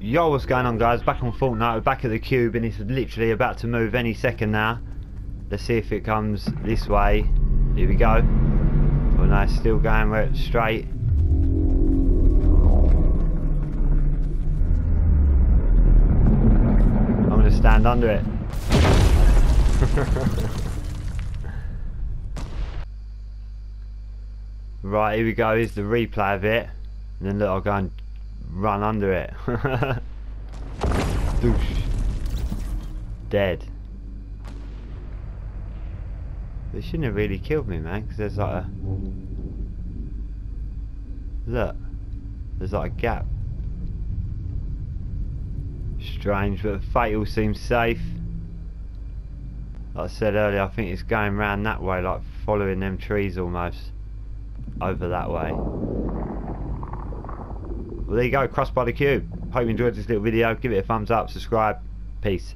Yo, what's going on guys? Back on Fortnite, we're back at the cube and it's literally about to move any second now. Let's see if it comes this way. Here we go. Oh no, it's still going right straight. I'm gonna stand under it. right, here we go, here's the replay of it. And then look, I'll go and run under it. Doosh. Dead. They shouldn't have really killed me, man, because there's like a... Look. There's like a gap. Strange, but the Fatal seems safe. Like I said earlier, I think it's going round that way, like following them trees almost. Over that way. Well, there you go, the cube. Hope you enjoyed this little video. Give it a thumbs up, subscribe. Peace.